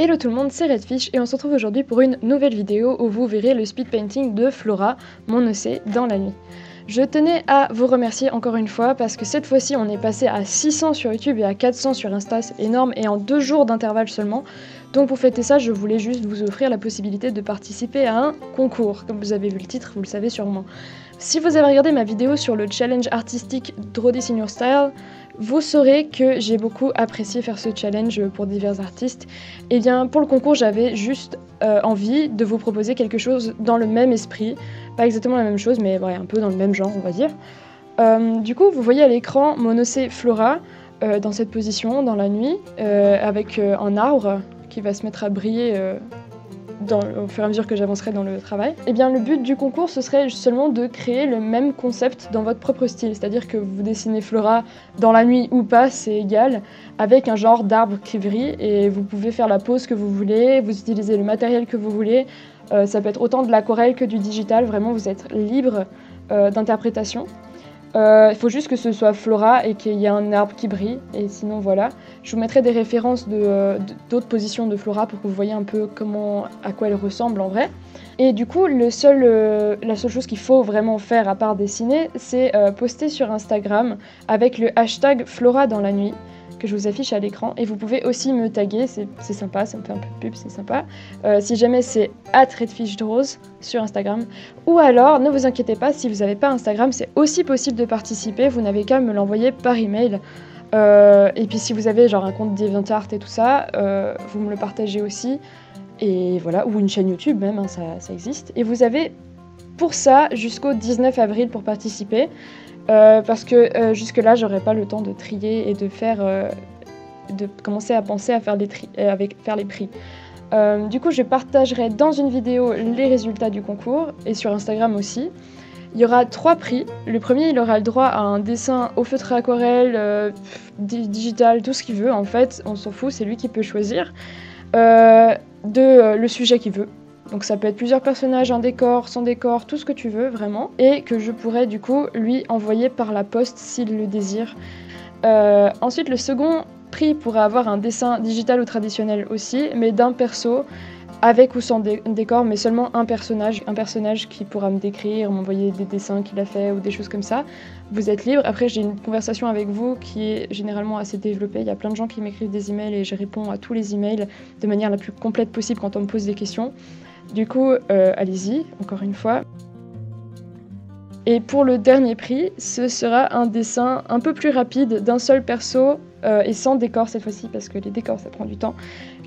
Hello tout le monde, c'est Redfish et on se retrouve aujourd'hui pour une nouvelle vidéo où vous verrez le speed painting de Flora, mon OC, dans la nuit. Je tenais à vous remercier encore une fois parce que cette fois-ci on est passé à 600 sur YouTube et à 400 sur Insta, énorme et en deux jours d'intervalle seulement. Donc pour fêter ça, je voulais juste vous offrir la possibilité de participer à un concours. Comme vous avez vu le titre, vous le savez sûrement. Si vous avez regardé ma vidéo sur le challenge artistique Draw This in Your Style, vous saurez que j'ai beaucoup apprécié faire ce challenge pour divers artistes. Et eh bien pour le concours, j'avais juste euh, envie de vous proposer quelque chose dans le même esprit. Pas exactement la même chose, mais un peu dans le même genre, on va dire. Euh, du coup, vous voyez à l'écran mon OC Flora euh, dans cette position, dans la nuit, avec un arbre qui va se mettre à briller au fur et à mesure que j'avancerai dans le travail, eh bien le but du concours ce serait seulement de créer le même concept dans votre propre style, c'est-à-dire que vous dessinez Flora dans la nuit ou pas, c'est égal, avec un genre d'arbre qui brille et vous pouvez faire la pose que vous voulez, vous utilisez le matériel que vous voulez, euh, ça peut être autant de l'aquarelle que du digital, vraiment vous êtes libre euh, d'interprétation. Euh, il faut juste que ce soit Flora et qu'il y ait un arbre qui brille. Et sinon, voilà. Je vous mettrai des références euh, d'autres positions de Flora pour que vous voyez un peu comment, à quoi elle ressemble en vrai. Et du coup, euh, la seule chose qu'il faut vraiment faire à part dessiner, c'est poster sur Instagram avec le hashtag Flora dans la nuit que je vous affiche à l'écran. Et vous pouvez aussi me taguer, c'est sympa, ça me fait un peu de pub, c'est sympa. Euh, si jamais c'est @redfishdrose sur Instagram. Ou alors, ne vous inquiétez pas, si vous n'avez pas Instagram, c'est aussi possible de participer. Vous n'avez qu'à me l'envoyer par email. Euh, et puis si vous avez genre un compte DeviantArt et tout ça, euh, vous me le partagez aussi. Et voilà, ou une chaîne YouTube même, hein, ça, ça existe. Et vous avez pour ça jusqu'au 19 avril pour participer. Euh, parce que euh, jusque-là, j'aurais pas le temps de trier et de faire, euh, de commencer à penser à faire les, avec, faire les prix. du coup, je partagerai dans une vidéo les résultats du concours et sur Instagram aussi. Il y aura trois prix. Le premier, il aura le droit à un dessin au feutre aquarelle, digital, tout ce qu'il veut. En fait, on s'en fout, c'est lui qui peut choisir de le sujet qu'il veut. Donc ça peut être plusieurs personnages, un décor, sans décor, tout ce que tu veux vraiment. Et que je pourrais du coup lui envoyer par la poste s'il le désire. Euh, ensuite le second prix pourrait avoir un dessin digital ou traditionnel aussi, mais d'un perso avec ou sans décor, mais seulement un personnage, un personnage qui pourra me décrire, m'envoyer des dessins qu'il a fait ou des choses comme ça. Vous êtes libre. Après, j'ai une conversation avec vous qui est généralement assez développée. Il y a plein de gens qui m'écrivent des emails et je réponds à tous les emails de manière la plus complète possible quand on me pose des questions. Du coup, euh, allez-y, encore une fois. Et pour le dernier prix, ce sera un dessin un peu plus rapide d'un seul perso euh, et sans décor cette fois-ci, parce que les décors ça prend du temps,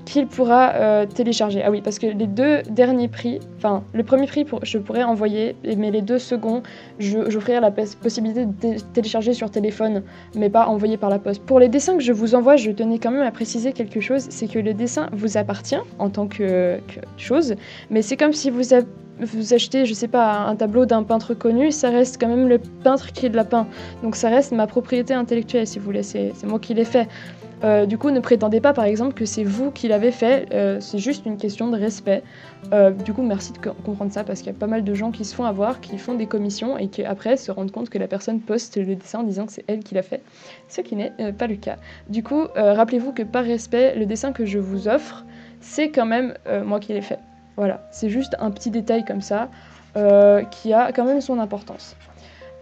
qu'il pourra euh, télécharger. Ah oui, parce que les deux derniers prix, enfin le premier prix je pourrais envoyer, mais les deux seconds, j'offrirai la possibilité de télécharger sur téléphone, mais pas envoyer par la poste. Pour les dessins que je vous envoie, je tenais quand même à préciser quelque chose, c'est que le dessin vous appartient en tant que, chose, mais c'est comme si vous vous achetez, je sais pas, un tableau d'un peintre connu, ça reste quand même le peintre qui l'a peint. Donc ça reste ma propriété intellectuelle, si vous voulez, c'est moi qui l'ai fait. Euh, du coup, ne prétendez pas, par exemple, que c'est vous qui l'avez fait, euh, c'est juste une question de respect. Euh, du coup, merci de comprendre ça, parce qu'il y a pas mal de gens qui se font avoir, qui font des commissions, et qui après se rendent compte que la personne poste le dessin en disant que c'est elle qui l'a fait, ce qui n'est pas le cas. Du coup, rappelez-vous que par respect, le dessin que je vous offre, c'est quand même moi qui l'ai fait. Voilà, c'est juste un petit détail comme ça qui a quand même son importance.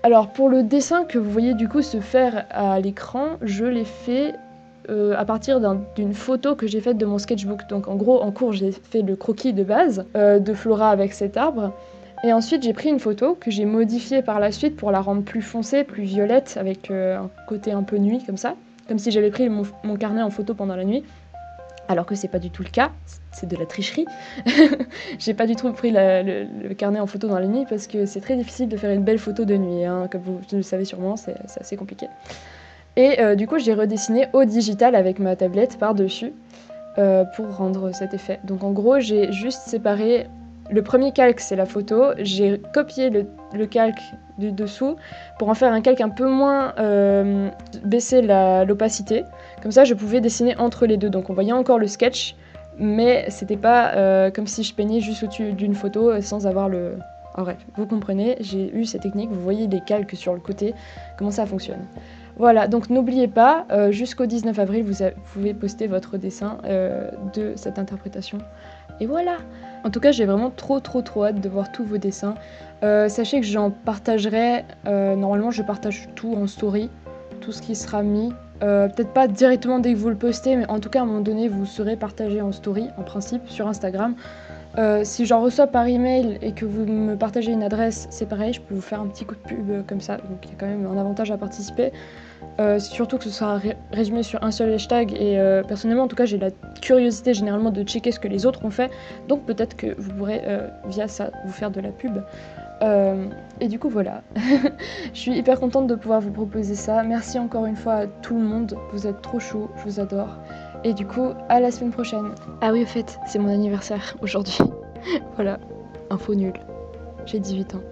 Alors pour le dessin que vous voyez du coup se faire à l'écran, je l'ai fait euh, à partir d'une photo que j'ai faite de mon sketchbook. Donc en gros en cours j'ai fait le croquis de base euh, de Flora avec cet arbre. Et ensuite j'ai pris une photo que j'ai modifiée par la suite pour la rendre plus foncée, plus violette, avec un côté un peu nuit comme ça. Comme si j'avais pris mon carnet en photo pendant la nuit alors que c'est pas du tout le cas, c'est de la tricherie. j'ai pas du tout pris le, carnet en photo dans la nuit parce que c'est très difficile de faire une belle photo de nuit, hein. comme vous le savez sûrement, c'est assez compliqué. Et euh, du coup, j'ai redessiné au digital avec ma tablette par-dessus euh, pour rendre cet effet. Donc en gros, j'ai juste séparé le premier calque, c'est la photo. J'ai copié le, calque du dessous pour en faire un calque un peu moins euh, baisser l'opacité. Comme ça, je pouvais dessiner entre les deux. Donc on voyait encore le sketch, mais c'était pas euh, comme si je peignais juste au-dessus d'une photo euh, sans avoir le. En bref, vous comprenez, j'ai eu cette technique. Vous voyez les calques sur le côté, comment ça fonctionne. Voilà, donc n'oubliez pas, euh, jusqu'au 19 avril, vous, pouvez poster votre dessin de cette interprétation. Et voilà En tout cas, j'ai vraiment trop trop trop hâte de voir tous vos dessins. Euh, sachez que j'en partagerai, euh, normalement je partage tout en story, tout ce qui sera mis. Euh, Peut-être pas directement dès que vous le postez, mais en tout cas à un moment donné, vous serez partagé en story, en principe, sur Instagram. Euh, si j'en reçois par email et que vous me partagez une adresse, c'est pareil, je peux vous faire un petit coup de pub euh, comme ça, donc il y a quand même un avantage à participer. Euh, surtout que ce sera ré- résumé sur un seul hashtag et personnellement en tout cas j'ai la curiosité généralement de checker ce que les autres ont fait, donc peut-être que vous pourrez via ça vous faire de la pub. Et du coup voilà, je suis hyper contente de pouvoir vous proposer ça. Merci encore une fois à tout le monde, vous êtes trop chaud, je vous adore. Et du coup, à la semaine prochaine. Ah oui, au fait, c'est mon anniversaire aujourd'hui. voilà, info nulle. J'ai 18 ans.